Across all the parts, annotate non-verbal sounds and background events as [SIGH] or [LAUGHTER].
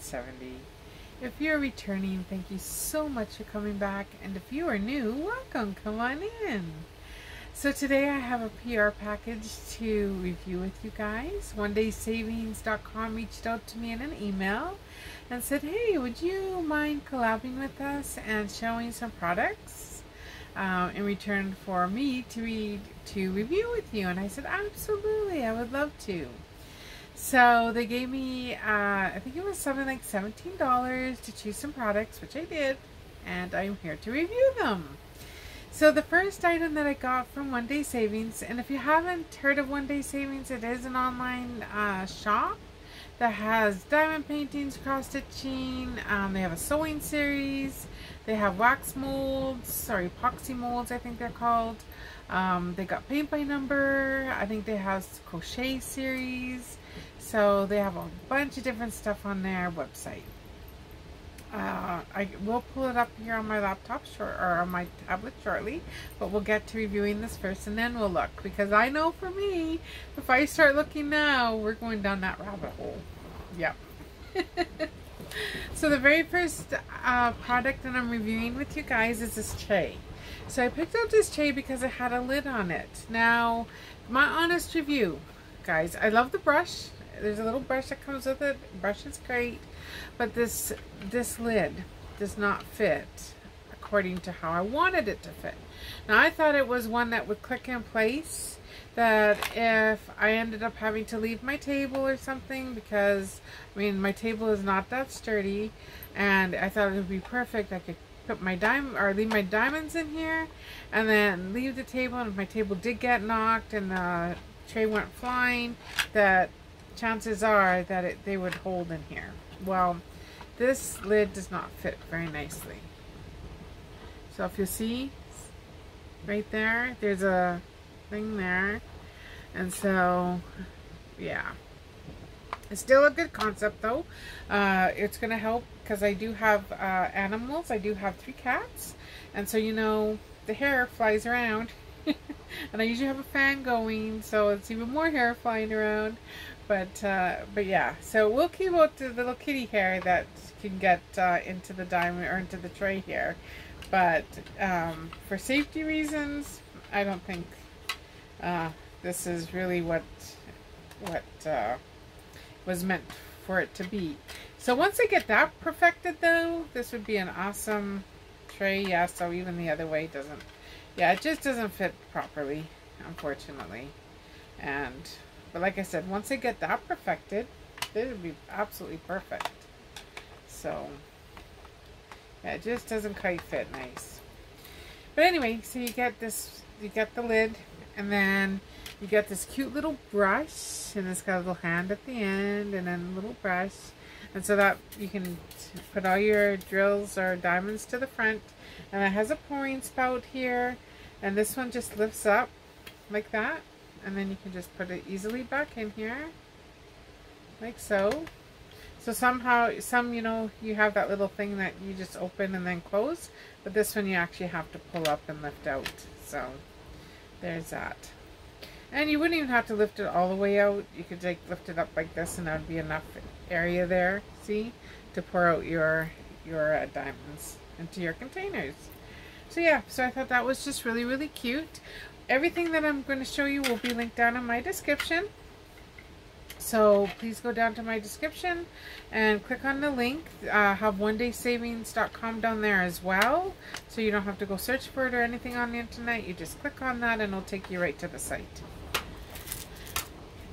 Seventy. If you're returning, thank you so much for coming back. And if you are new, welcome. Come on in. So today I have a PR package to review with you guys. OneDaySavings.com reached out to me in an email and said, hey, would you mind collabing with us and showing some products uh, in return for me to read to review with you? And I said, absolutely, I would love to. So they gave me, uh, I think it was something like $17 to choose some products, which I did, and I'm here to review them. So the first item that I got from One Day Savings, and if you haven't heard of One Day Savings, it is an online uh, shop that has diamond paintings, cross stitching, um, they have a sewing series, they have wax molds, or epoxy molds I think they're called. Um, they got paint by number, I think they have crochet series, so they have a bunch of different stuff on their website. Uh, I will pull it up here on my laptop short or on my tablet shortly, but we'll get to reviewing this first and then we'll look because I know for me, if I start looking now, we're going down that rabbit hole. Yep. [LAUGHS] so the very first uh, product that I'm reviewing with you guys is this tray. So I picked up this tray because it had a lid on it. Now, my honest review, guys, I love the brush. There's a little brush that comes with it. brush is great. But this, this lid does not fit according to how I wanted it to fit. Now I thought it was one that would click in place that if I ended up having to leave my table or something because I mean my table is not that sturdy and I thought it would be perfect I could put my dime or leave my diamonds in here and then leave the table and if my table did get knocked and the tray went flying that chances are that it, they would hold in here. Well, this lid does not fit very nicely. So if you see right there, there's a thing there. And so, yeah. It's still a good concept though. Uh, it's going to help because I do have uh, animals. I do have three cats. And so, you know, the hair flies around. [LAUGHS] and I usually have a fan going, so it's even more hair flying around. But uh, but yeah, so we'll keep out the little kitty hair that can get uh, into the diamond or into the tray here. But um, for safety reasons, I don't think uh, this is really what what uh, was meant for it to be. So once I get that perfected though, this would be an awesome tray. Yeah, so even the other way doesn't, yeah, it just doesn't fit properly, unfortunately. And but like I said, once I get that perfected, it'll be absolutely perfect. So, yeah, it just doesn't quite fit nice. But anyway, so you get this, you get the lid, and then you get this cute little brush, and it's got a little hand at the end, and then a little brush. And so that you can put all your drills or diamonds to the front. And it has a pouring spout here. And this one just lifts up like that. And then you can just put it easily back in here. Like so. So somehow some you know you have that little thing that you just open and then close. But this one you actually have to pull up and lift out. So there's that and you wouldn't even have to lift it all the way out you could like lift it up like this and that would be enough area there see to pour out your your uh, diamonds into your containers so yeah so I thought that was just really really cute everything that I'm going to show you will be linked down in my description. So please go down to my description and click on the link. Uh, have onedaysavings.com down there as well. So you don't have to go search for it or anything on the internet. You just click on that and it'll take you right to the site.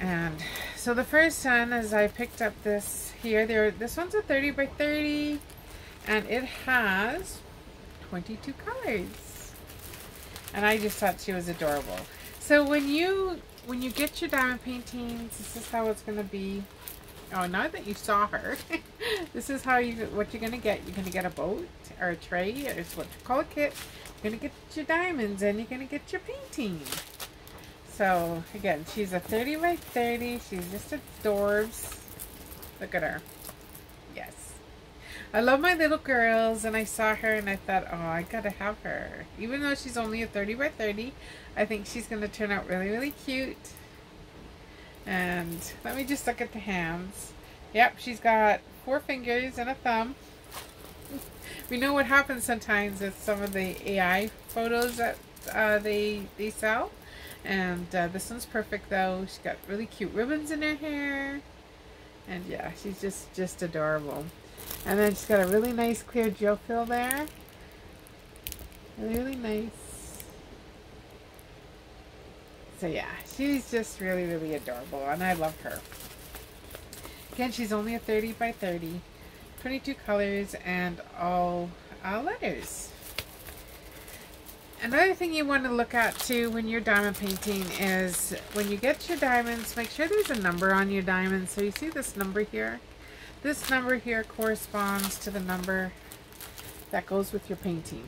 And so the first one is I picked up this here. There, This one's a 30 by 30 and it has 22 colors and I just thought she was adorable. So when you when you get your diamond paintings, this is how it's going to be. Oh, now that you saw her, [LAUGHS] this is how you what you're going to get. You're going to get a boat or a tray. Or it's what you call a kit. You're going to get your diamonds and you're going to get your painting. So again, she's a 30 by 30. She's just adorbs. Look at her. Yes. I love my little girls, and I saw her and I thought, oh, I gotta have her. Even though she's only a 30 by 30, I think she's gonna turn out really, really cute. And let me just look at the hands. Yep, she's got four fingers and a thumb. [LAUGHS] We know what happens sometimes with some of the AI photos that uh, they they sell. And uh, this one's perfect though. She's got really cute ribbons in her hair. And yeah, she's just, just adorable. And then she's got a really nice clear gel fill there. Really, nice. So yeah, she's just really, really adorable. And I love her. Again, she's only a 30 by 30. 22 colors and all uh, letters. Another thing you want to look at too when you're diamond painting is when you get your diamonds, make sure there's a number on your diamonds. So you see this number here? This number here corresponds to the number that goes with your painting.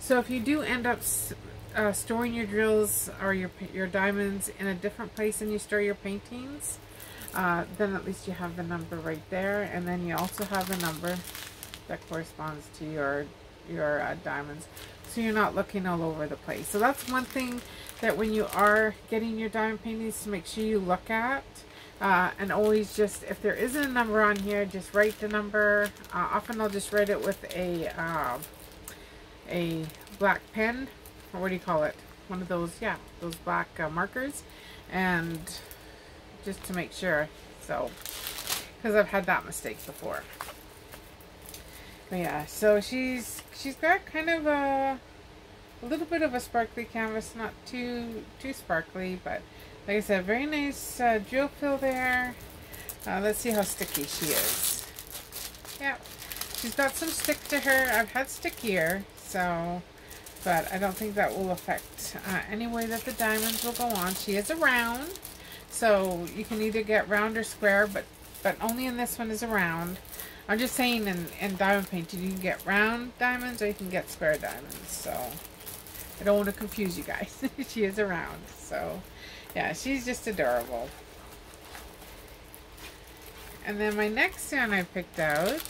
So if you do end up uh, storing your drills or your, your diamonds in a different place than you store your paintings, uh, then at least you have the number right there. And then you also have the number that corresponds to your, your uh, diamonds so you're not looking all over the place. So that's one thing that when you are getting your diamond paintings to make sure you look at. Uh, and always just, if there isn't a number on here, just write the number. Uh, often I'll just write it with a, uh, a black pen, or what do you call it? One of those, yeah, those black uh, markers. And just to make sure, so, because I've had that mistake before. But yeah, so she's she's got kind of a, a little bit of a sparkly canvas, not too too sparkly, but like I said, very nice uh, drill fill there. Uh, let's see how sticky she is. Yeah, she's got some stick to her. I've had stickier, so, but I don't think that will affect uh, any way that the diamonds will go on. She is a round, so you can either get round or square, but but only in this one is a round. I'm just saying in, in diamond painting, you can get round diamonds or you can get square diamonds. So I don't want to confuse you guys. [LAUGHS] she is around. So yeah, she's just adorable. And then my next one I picked out.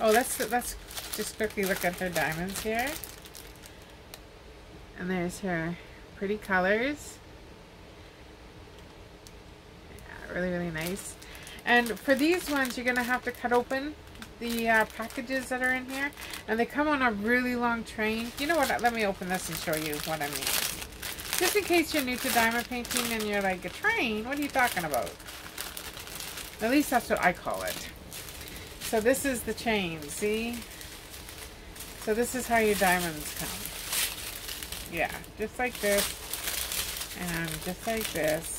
Oh, let's let's just quickly look at her diamonds here. And there's her pretty colors. Yeah, really, really nice. And for these ones, you're going to have to cut open the uh, packages that are in here. And they come on a really long train. You know what? Let me open this and show you what I mean. Just in case you're new to diamond painting and you're like, a train? What are you talking about? At least that's what I call it. So this is the chain, see? So this is how your diamonds come. Yeah, just like this. And just like this.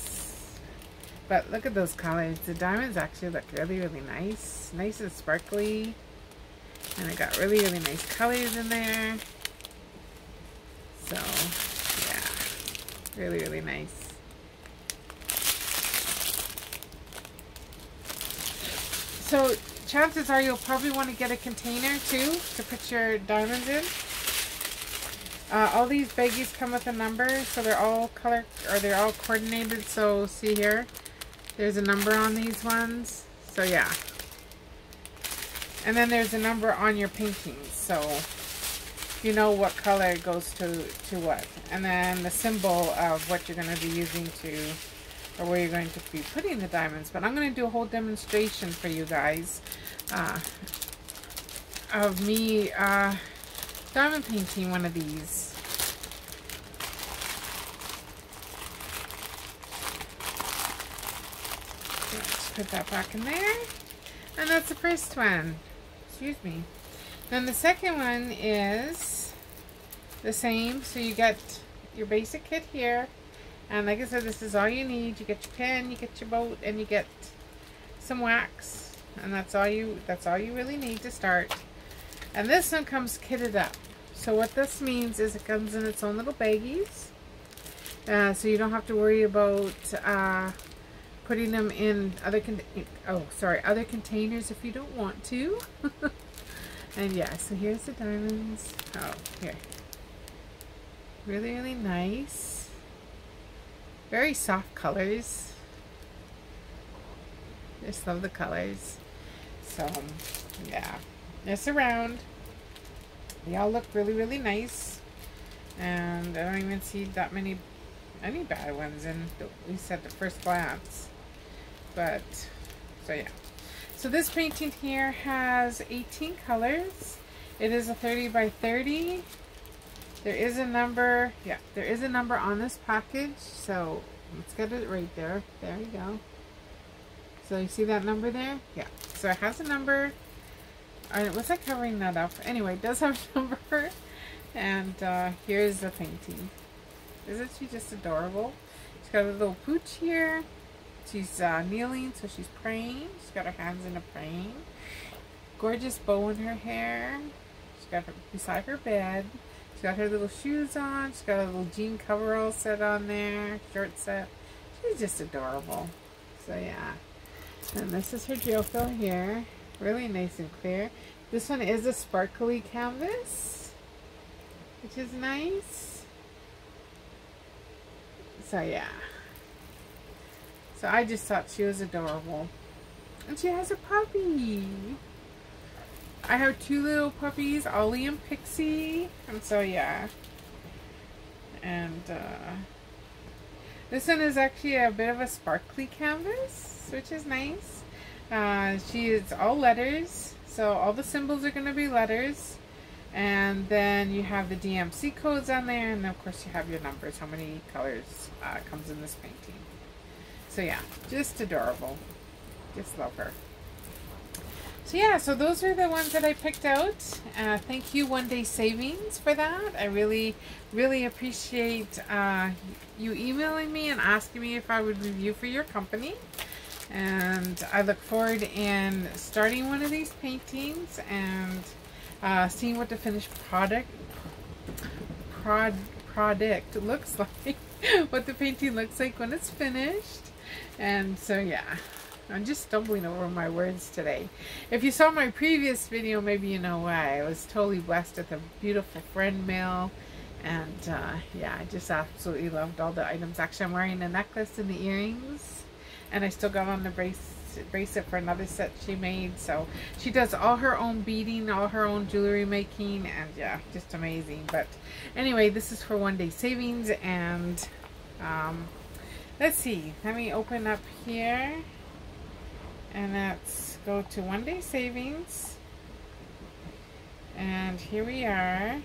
But look at those colors. The diamonds actually look really, really nice. Nice and sparkly. And I got really, really nice colors in there. So, yeah. Really, really nice. So, chances are you'll probably want to get a container too to put your diamonds in. Uh, all these baggies come with a number, so they're all color, or they're all coordinated. So see here, there's a number on these ones. So yeah. And then there's a number on your paintings. So you know what color goes to, to what. And then the symbol of what you're going to be using to, or where you're going to be putting the diamonds. But I'm going to do a whole demonstration for you guys uh, of me uh, diamond painting one of these. Put that back in there. And that's the first one. Excuse me. Then the second one is the same. So you get your basic kit here. And like I said, this is all you need. You get your pen, you get your boat, and you get some wax. And that's all you that's all you really need to start. And this one comes kitted up. So what this means is it comes in its own little baggies. Uh, so you don't have to worry about uh, putting them in other con oh sorry other containers if you don't want to. [LAUGHS] And yeah so here's the diamonds. Oh here. Really really nice. Very soft colors. Just love the colors. So um, yeah. It's around. They all look really really nice. And I don't even see that many any bad ones in at least at the first glance. But so yeah. So this painting here has 18 colors. It is a 30 by 30. There is a number, yeah, there is a number on this package. So let's get it right there. There you go. So you see that number there? Yeah. So it has a number. Uh, what's that covering that up? Anyway, it does have a [LAUGHS] number. And uh, here's the painting. Isn't she just adorable? She's got a little pooch here. She's uh, kneeling, so she's praying. She's got her hands in a praying. Gorgeous bow in her hair. She's got her beside her bed. She's got her little shoes on. She's got a little jean coverall set on there. Shirt set. She's just adorable. So yeah. And this is her fill here. Really nice and clear. This one is a sparkly canvas. Which is nice. So yeah. So I just thought she was adorable. And she has a puppy. I have two little puppies, Ollie and Pixie. And so yeah. And uh, this one is actually a bit of a sparkly canvas, which is nice. Uh, she is all letters. So all the symbols are going to be letters. And then you have the DMC codes on there. And of course you have your numbers, how many colors uh, comes in this painting. So yeah, just adorable. Just love her. So yeah, so those are the ones that I picked out. Uh, thank you, One Day Savings, for that. I really, really appreciate uh, you emailing me and asking me if I would review for your company. And I look forward in starting one of these paintings and uh, seeing what the finished product prod, product looks [LAUGHS] like. what the painting looks like when it's finished. And so yeah, I'm just stumbling over my words today. If you saw my previous video, maybe you know why. I was totally blessed with a beautiful friend mail. And uh, yeah, I just absolutely loved all the items. Actually, I'm wearing the necklace and the earrings. And I still got on the brace, bracelet for another set she made. So she does all her own beading, all her own jewelry making. And yeah, just amazing. But anyway, this is for one day savings. And um, let's see. Let me open up here. And let's go to one day savings. And here we are.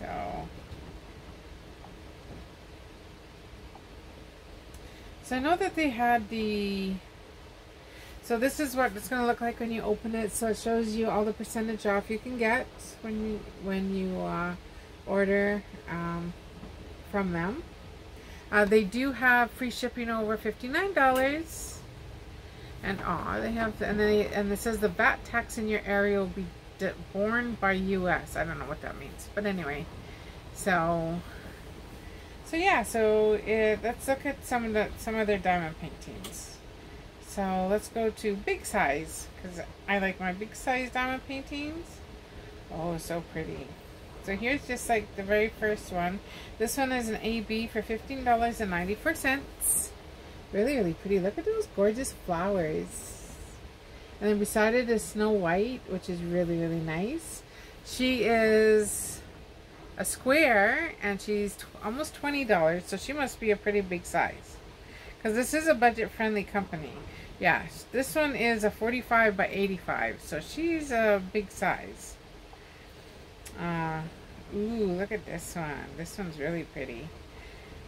So. So I know that they had the so this is what it's going to look like when you open it. So it shows you all the percentage off you can get when you when you uh, order um, from them uh, they do have free shipping over $59. And ah, they have, and they, and it says the VAT tax in your area will be borne by U.S. I don't know what that means, but anyway. So, so yeah, so it, let's look at some of the some of their diamond paintings. So let's go to big size because I like my big size diamond paintings. Oh, so pretty. So here's just like the very first one. This one is an AB for $15.94. Really, really pretty. Look at those gorgeous flowers. And then beside it is Snow White, which is really, really nice. She is a square and she's almost $20. So she must be a pretty big size. Because this is a budget-friendly company. Yeah, this one is a 45 by 85. So she's a big size. Uh, ooh, look at this one. This one's really pretty.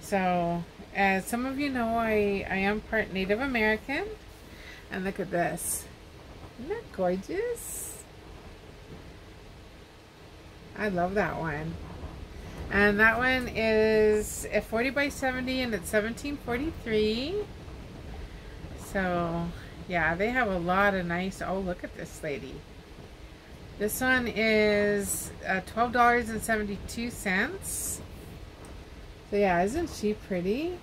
So, as some of you know, I, I am part Native American. And look at this. Isn't that gorgeous? I love that one. And that one is a 40 by 70 and it's 1743. So, yeah, they have a lot of nice... Oh, look at this lady. This one is uh, $12.72. So yeah, isn't she pretty?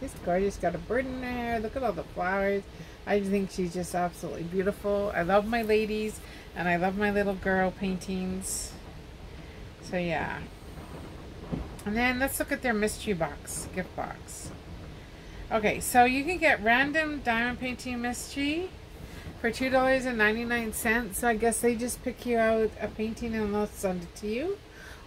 She's gorgeous. Got a bird in there. Look at all the flowers. I think she's just absolutely beautiful. I love my ladies and I love my little girl paintings. So yeah. And then let's look at their mystery box, gift box. Okay, so you can get random diamond painting mystery for $2.99. So I guess they just pick you out a painting and they'll send it to you.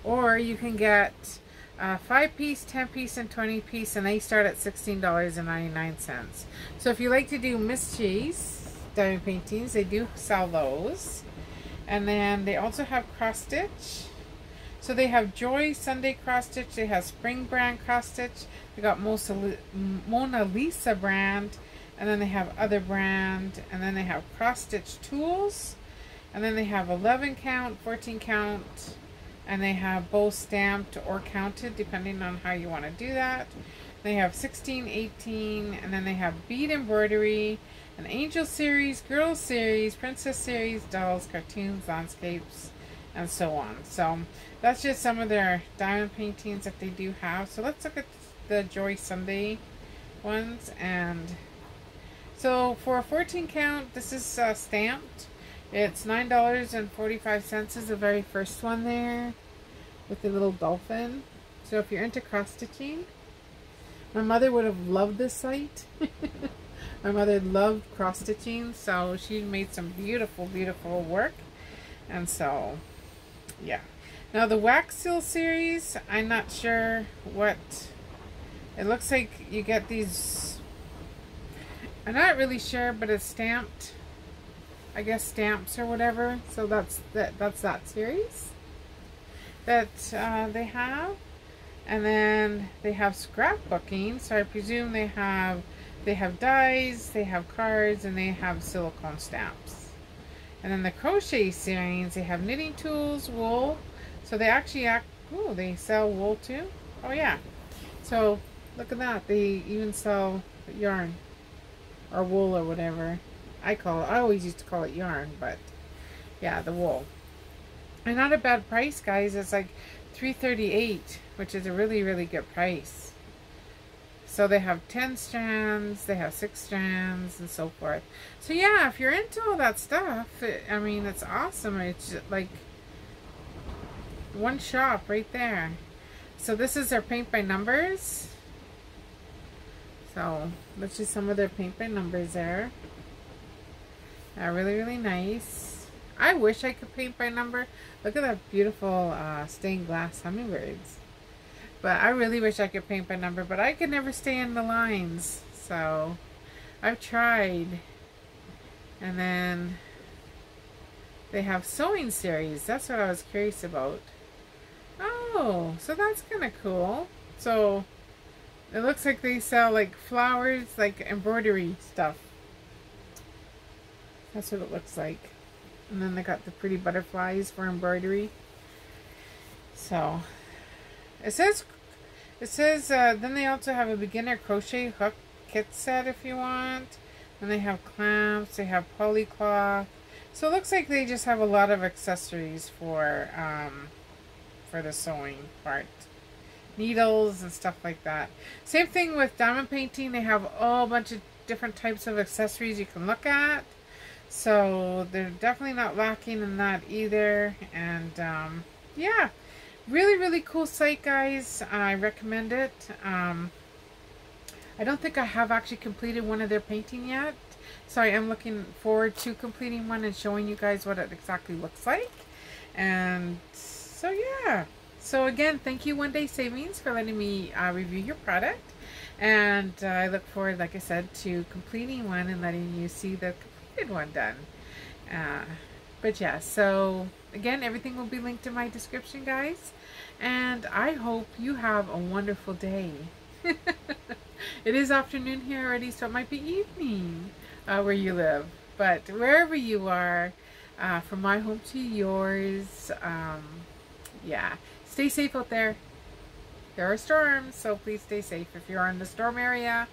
Or you can get uh, 5 piece, 10 piece, and 20 piece, and they start at $16.99. So if you like to do Miss Cheese diamond paintings, they do sell those. And then they also have cross stitch. So they have Joy Sunday cross stitch. They have Spring brand cross stitch. They got Mona Lisa brand. And then they have other brand. And then they have cross stitch tools. And then they have 11 count, 14 count. And they have both stamped or counted depending on how you want to do that. They have 16, 18. And then they have bead embroidery. An angel series, girls series, princess series, dolls, cartoons, landscapes and so on. So that's just some of their diamond paintings that they do have. So let's look at the Joy Sunday ones. And so for a 14 count, this is uh, stamped. It's $9.45 is the very first one there with the little dolphin. So if you're into cross stitching, my mother would have loved this site. [LAUGHS] my mother loved cross stitching, so she made some beautiful, beautiful work. And so yeah. Now the wax seal series, I'm not sure what, it looks like you get these, I'm not really sure, but it's stamped, I guess stamps or whatever. So that's that, that's that series that uh, they have. And then they have scrapbooking, so I presume they have they have dies, they have cards, and they have silicone stamps. And then the crochet series, they have knitting tools, wool. So they actually act, oh, they sell wool too? Oh yeah. So look at that. They even sell yarn or wool or whatever. I call it, I always used to call it yarn, but yeah, the wool. And not a bad price, guys. It's like 338 which is a really, really good price. So they have 10 strands, they have 6 strands, and so forth. So yeah, if you're into all that stuff, it, I mean, it's awesome. It's like one shop right there. So this is their paint by numbers. So that's just some of their paint by numbers there. Uh, really, really nice. I wish I could paint by number. Look at that beautiful uh, stained glass hummingbirds. But I really wish I could paint by number, but I could never stay in the lines. So I've tried. And then they have sewing series. That's what I was curious about. Oh, so that's kind of cool. So it looks like they sell like flowers, like embroidery stuff. That's what it looks like. And then they got the pretty butterflies for embroidery. So it says it says, uh, then they also have a beginner crochet hook kit set if you want. And they have clamps, they have polycloth. So it looks like they just have a lot of accessories for, um, for the sewing part. Needles and stuff like that. Same thing with diamond painting. They have a bunch of different types of accessories you can look at. So they're definitely not lacking in that either. And um, yeah, really really cool site guys I recommend it um, I don't think I have actually completed one of their painting yet so I am looking forward to completing one and showing you guys what it exactly looks like and so yeah so again thank you one day savings for letting me uh, review your product. And uh, I look forward like I said to completing one and letting you see the completed one done. Uh, but yeah so again everything will be linked in my description guys. And I hope you have a wonderful day. [LAUGHS] It is afternoon here already so it might be evening uh, where you live. But wherever you are uh, from my home to yours um, yeah stay safe out there there are storms, so please stay safe if you're in the storm area.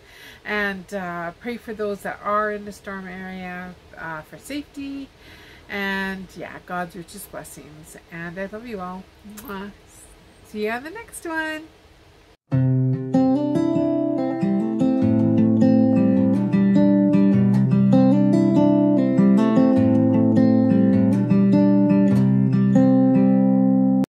And uh, pray for those that are in the storm area uh, for safety. And yeah, God's richest blessings. And I love you all. Mwah. See you on the next one.